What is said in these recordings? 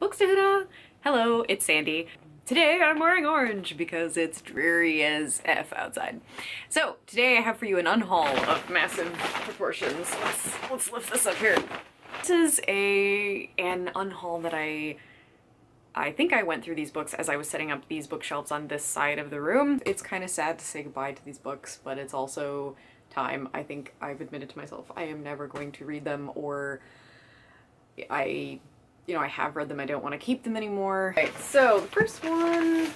Bookstahoodah! Hello, it's Sandy. Today I'm wearing orange because it's dreary as F outside. So today I have for you an unhaul of massive proportions. Let's, let's lift this up here. This is a an unhaul that I I think I went through these books as I was setting up these bookshelves on this side of the room. It's kind of sad to say goodbye to these books, but it's also time. I think I've admitted to myself I am never going to read them or I you know, I have read them, I don't want to keep them anymore. Right, so the first one,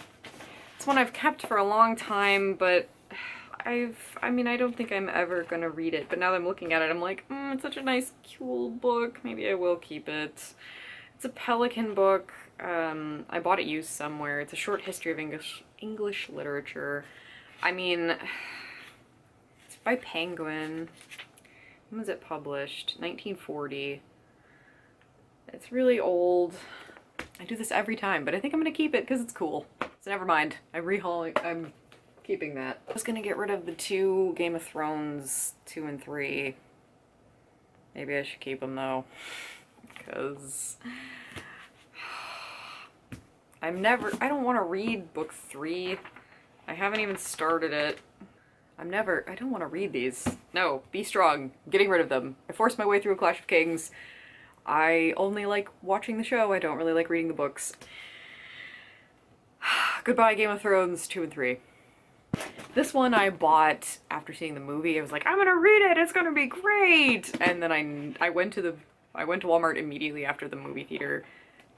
it's one I've kept for a long time, but I've, I mean, I don't think I'm ever gonna read it, but now that I'm looking at it, I'm like, mm, it's such a nice, cool book, maybe I will keep it. It's a Pelican book. Um, I bought it used somewhere. It's a short history of English English literature. I mean, it's by Penguin. When was it published? 1940. It's really old. I do this every time, but I think I'm gonna keep it because it's cool. So never mind. I'm rehauling. I'm keeping that. I was gonna get rid of the two Game of Thrones two and three. Maybe I should keep them though, because I'm never. I don't want to read book three. I haven't even started it. I'm never. I don't want to read these. No, be strong. I'm getting rid of them. I forced my way through a Clash of Kings. I only like watching the show, I don't really like reading the books. Goodbye Game of Thrones 2 and 3. This one I bought after seeing the movie. I was like, I'm gonna read it, it's gonna be great! And then I, I went to the I went to Walmart immediately after the movie theater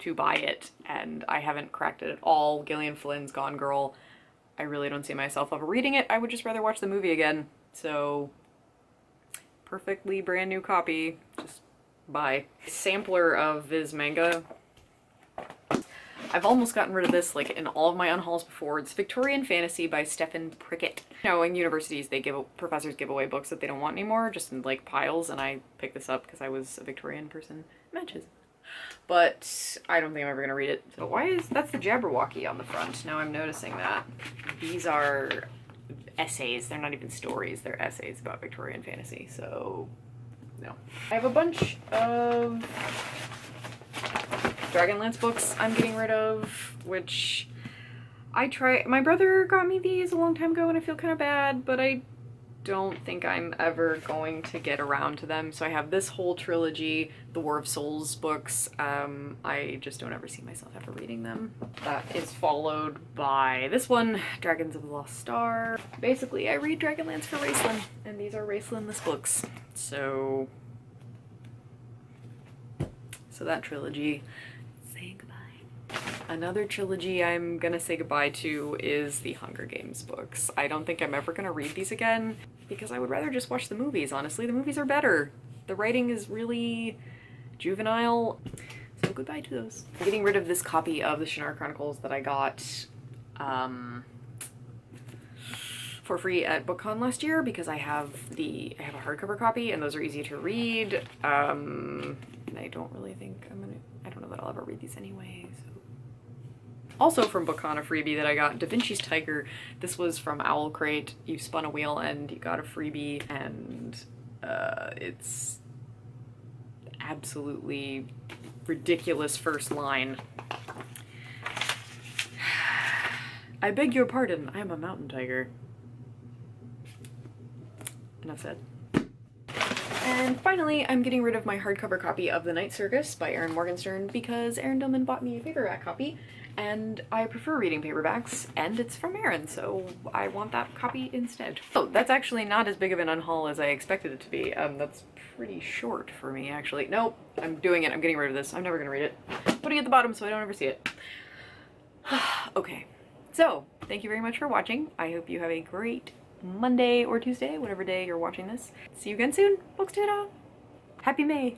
to buy it, and I haven't cracked it at all. Gillian Flynn's Gone Girl. I really don't see myself ever reading it. I would just rather watch the movie again. So, perfectly brand new copy. Bye. Sampler of Viz manga. I've almost gotten rid of this like in all of my unhauls before. It's Victorian Fantasy by Stephen Prickett. You know, in universities they give professors give away books that they don't want anymore just in like piles and I picked this up because I was a Victorian person. Matches. But I don't think I'm ever gonna read it. So why is that's the Jabberwocky on the front? Now I'm noticing that. These are essays. They're not even stories. They're essays about Victorian fantasy. So no. I have a bunch of Dragonlance books I'm getting rid of, which I try. My brother got me these a long time ago and I feel kind of bad, but I don't think I'm ever going to get around to them. So I have this whole trilogy, the War of Souls books. Um, I just don't ever see myself ever reading them. That is followed by this one, Dragons of the Lost Star. Basically, I read Dragonlance for Raistlin, and these are Raistlinless books. So, so that trilogy. Another trilogy I'm gonna say goodbye to is the Hunger Games books. I don't think I'm ever gonna read these again because I would rather just watch the movies, honestly. The movies are better. The writing is really juvenile. So goodbye to those. I'm getting rid of this copy of the Shannara Chronicles that I got um, for free at BookCon last year because I have the I have a hardcover copy and those are easy to read. Um, and I don't really think I'm gonna I don't know that I'll ever read these anyway. So. Also from BookCon a freebie that I got, Da Vinci's Tiger. This was from Owl Crate. You spun a wheel and you got a freebie and uh, it's absolutely ridiculous first line. I beg your pardon, I am a mountain tiger. Enough said. And finally, I'm getting rid of my hardcover copy of The Night Circus by Erin Morgenstern because Erin Dillman bought me a paperback copy and I prefer reading paperbacks and it's from Erin, so I want that copy instead. Oh, that's actually not as big of an unhaul as I expected it to be. Um, that's pretty short for me, actually. Nope, I'm doing it. I'm getting rid of this. I'm never gonna read it. Putting it at the bottom so I don't ever see it. okay, so thank you very much for watching. I hope you have a great Monday or Tuesday, whatever day you're watching this. See you again soon. Books Happy May.